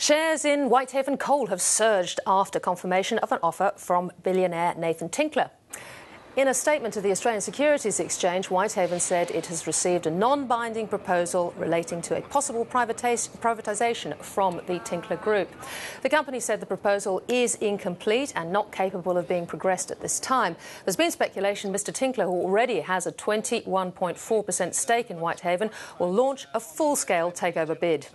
Shares in Whitehaven Coal have surged after confirmation of an offer from billionaire Nathan Tinkler. In a statement to the Australian Securities Exchange, Whitehaven said it has received a non binding proposal relating to a possible privatisation from the Tinkler Group. The company said the proposal is incomplete and not capable of being progressed at this time. There's been speculation Mr. Tinkler, who already has a 21.4% stake in Whitehaven, will launch a full scale takeover bid.